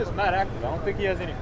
is not active. I don't think he has any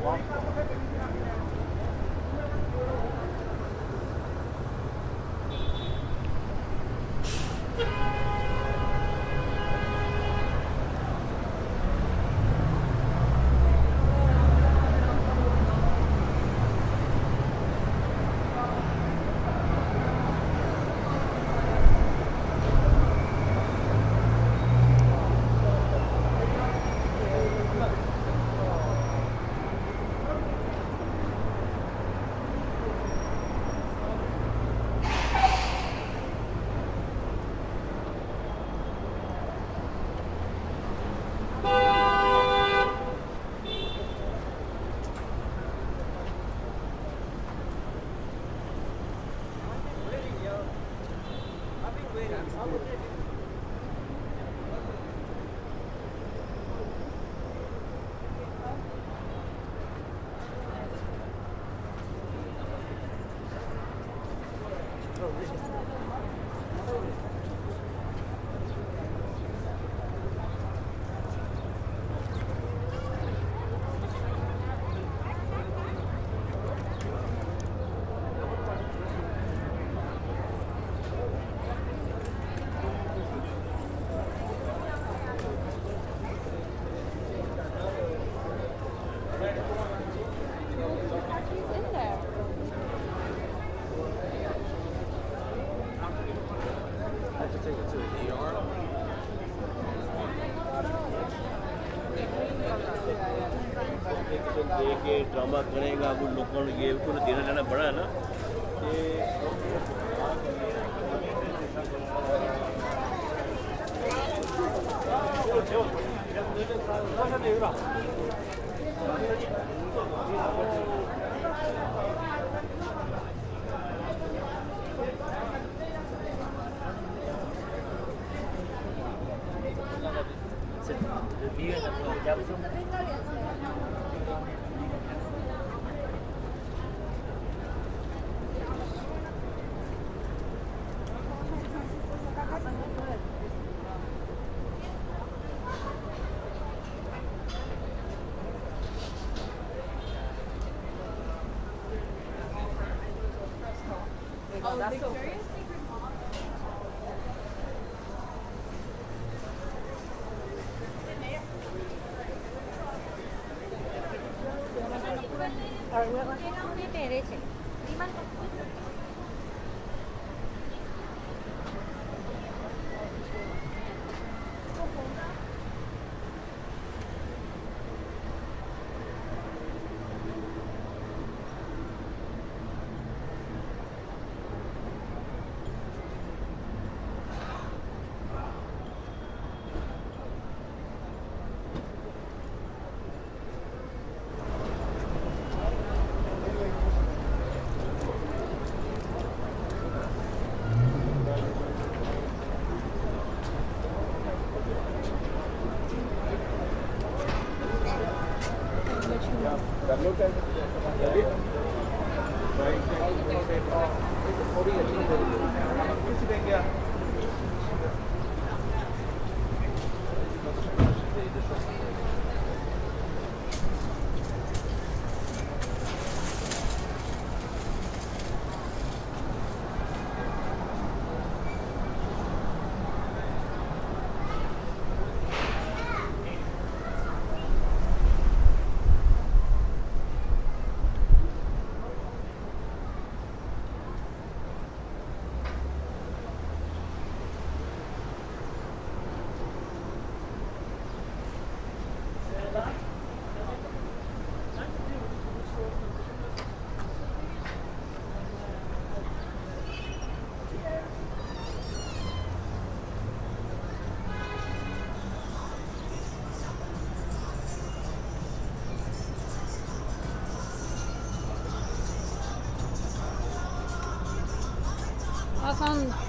Thank you. લાંબા કરેગા वो लोगों ये उनको देना लेना बड़ा है ना। All right, we're going to 算。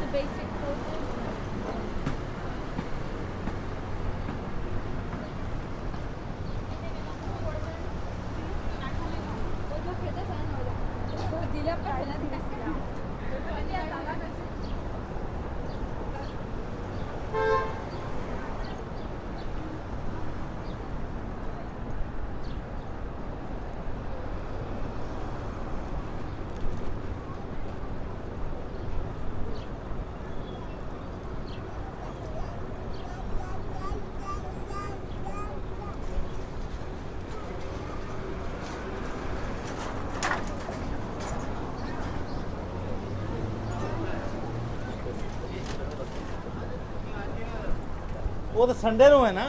The basic वो तो संडे है ना?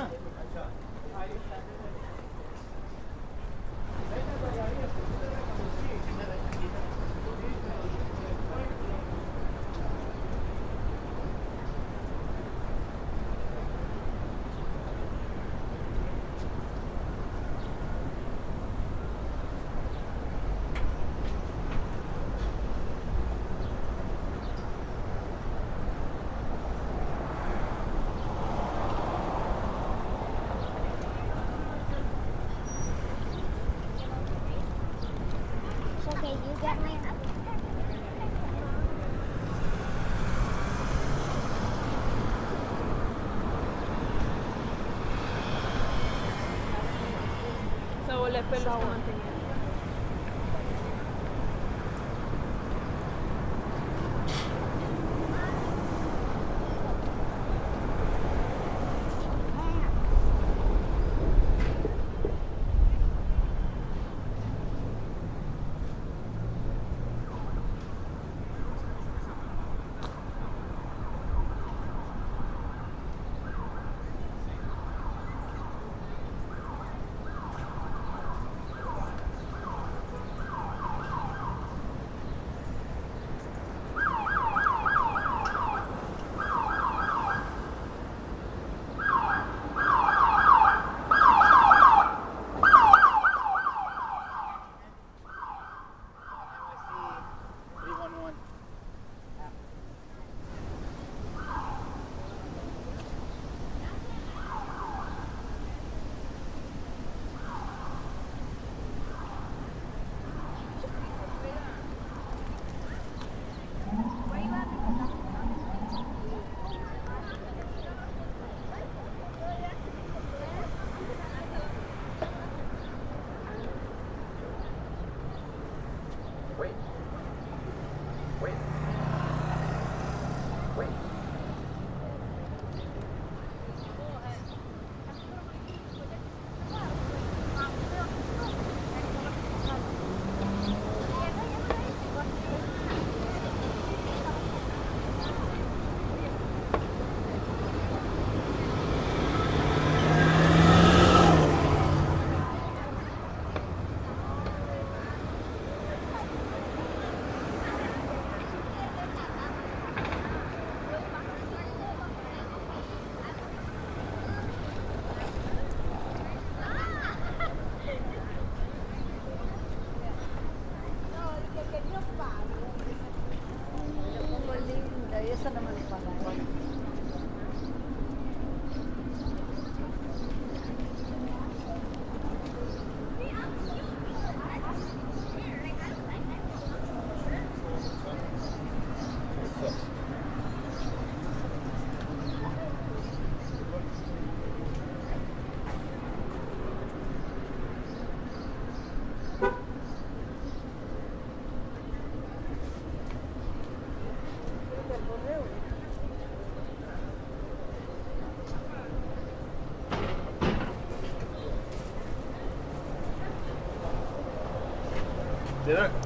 Direct.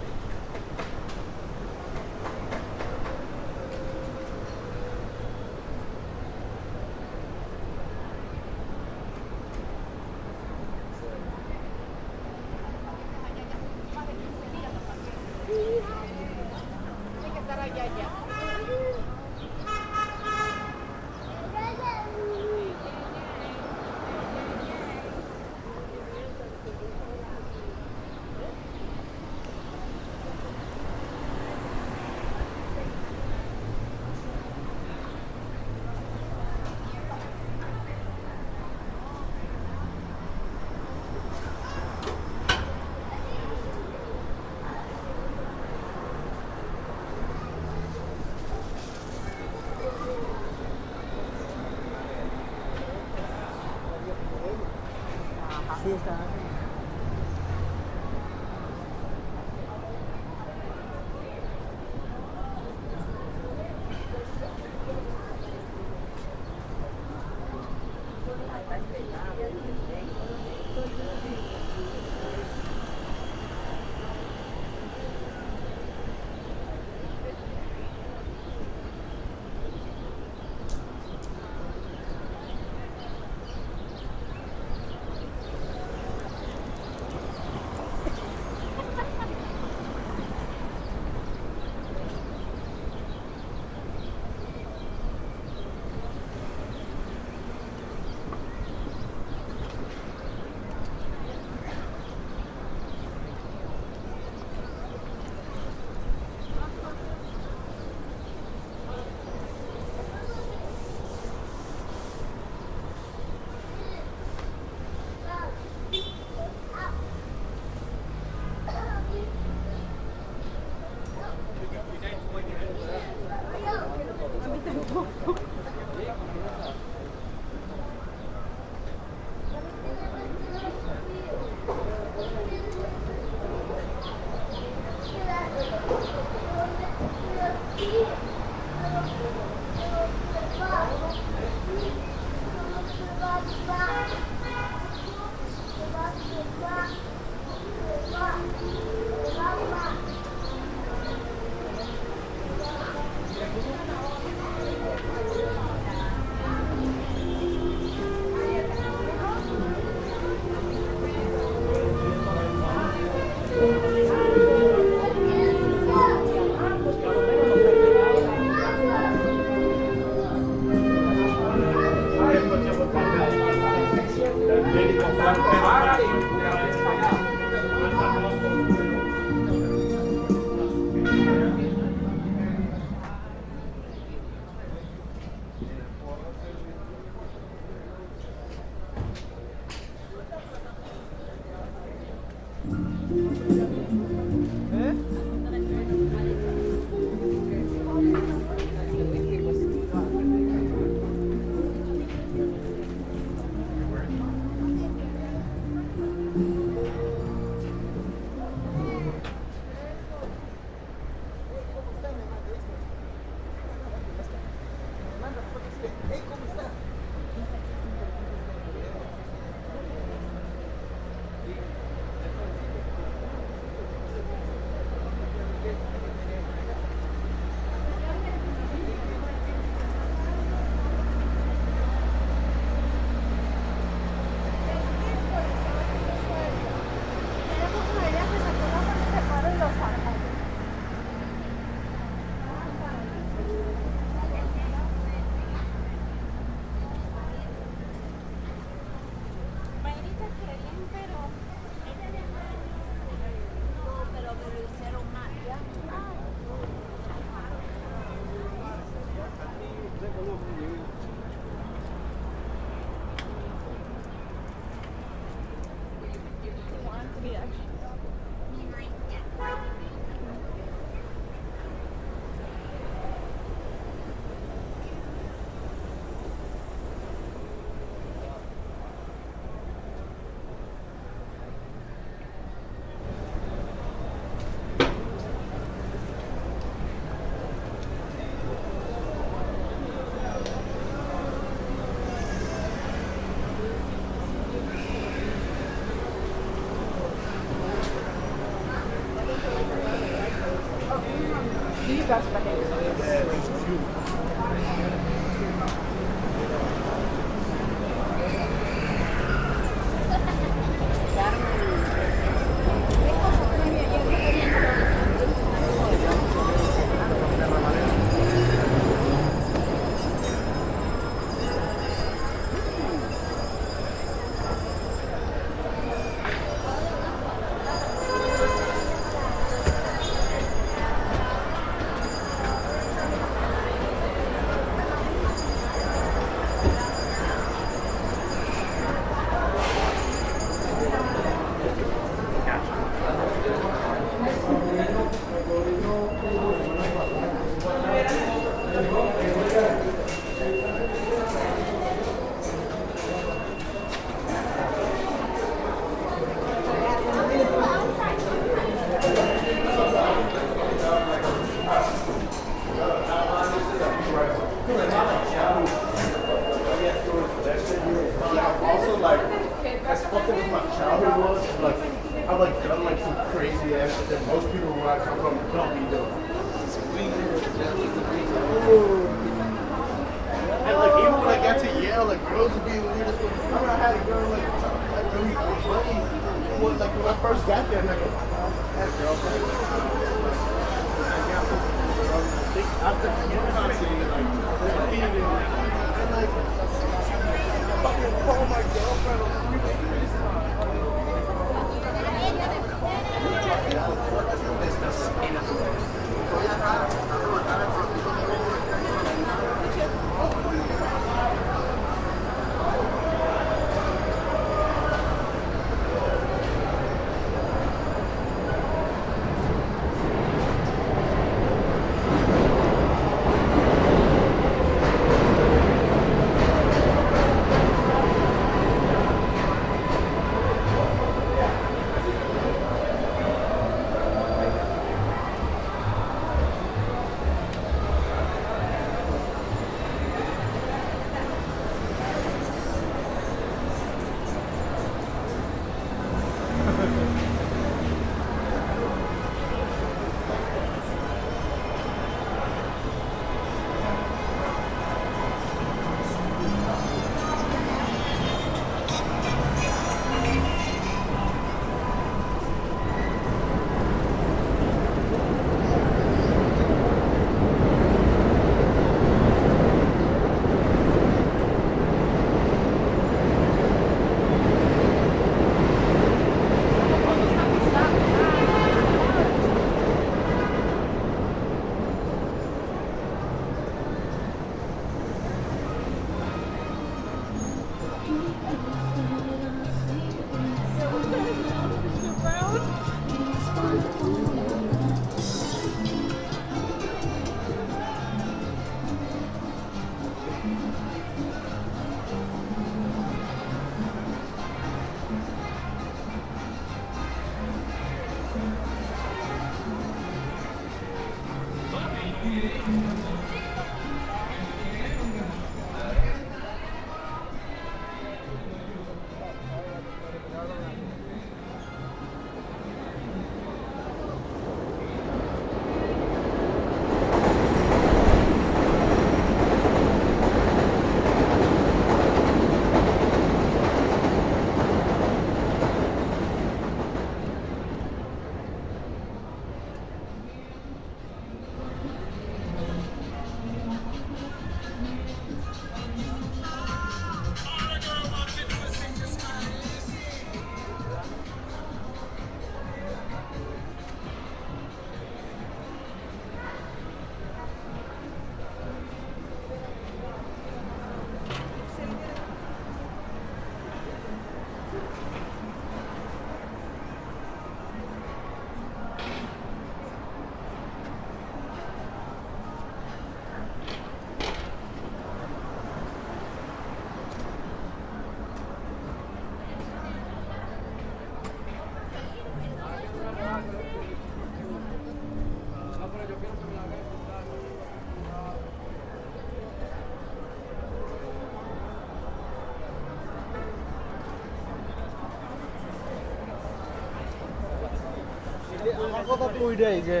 কথা তো ওইটাই যে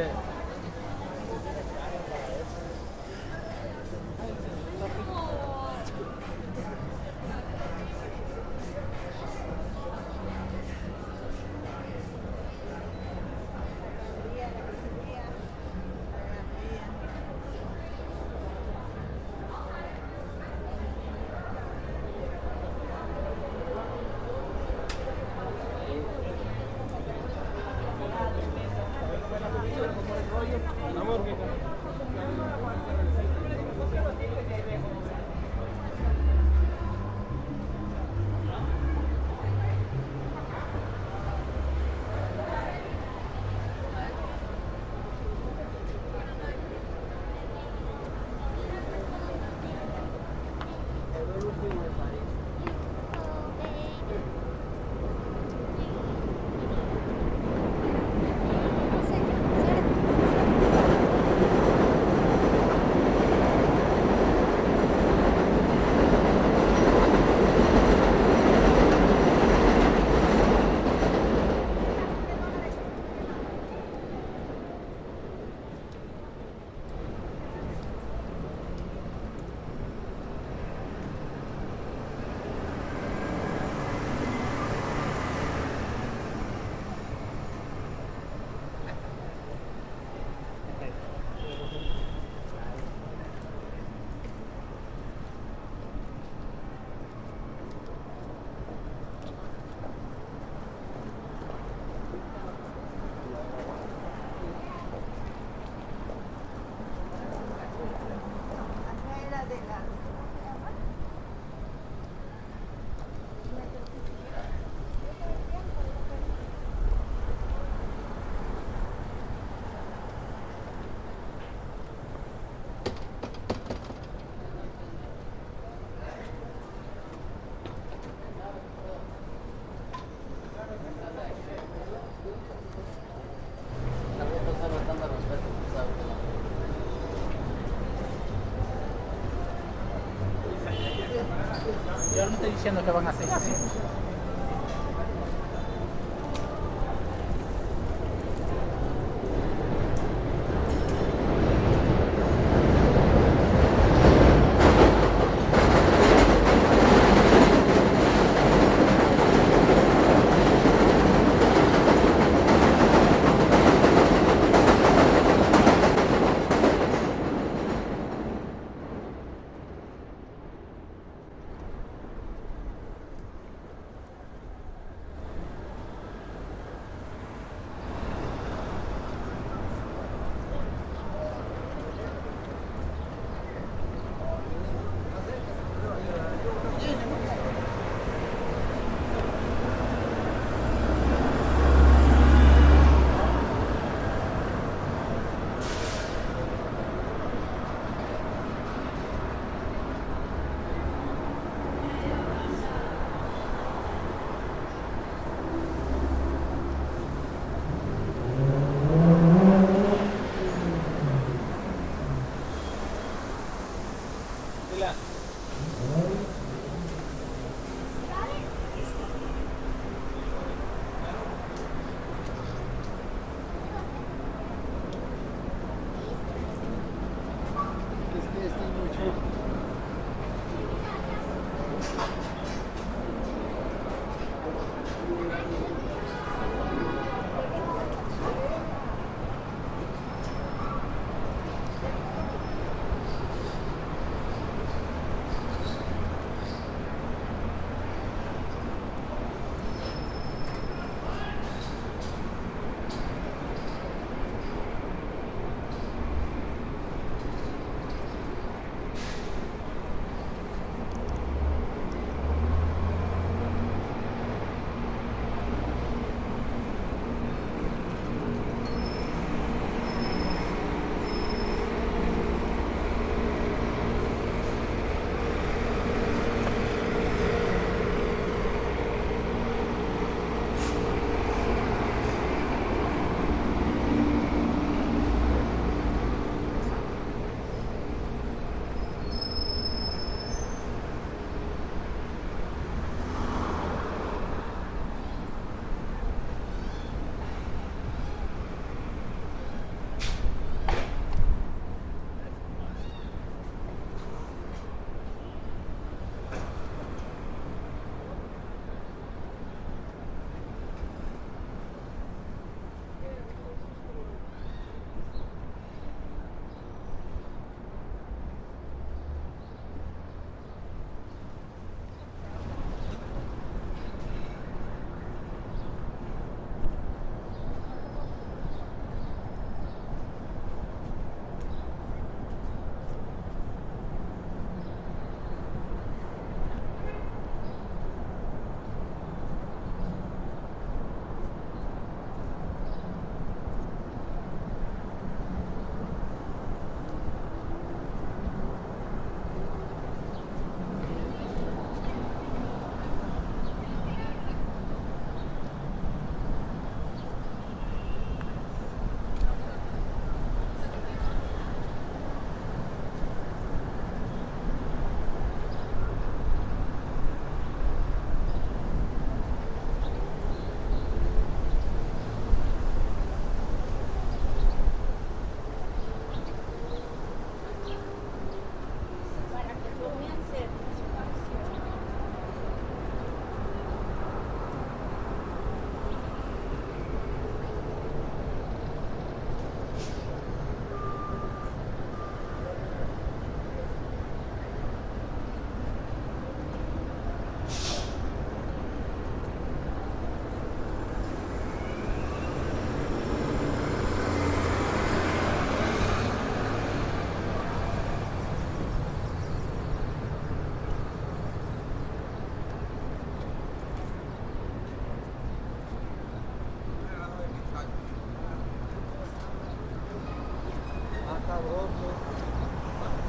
diciendo que van a hacer.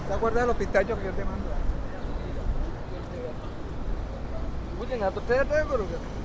¿Te acuerdas de los pistachos que yo te mando? Uy, en alto te pero...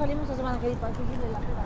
salimos la semana que viene para decirle la verdad.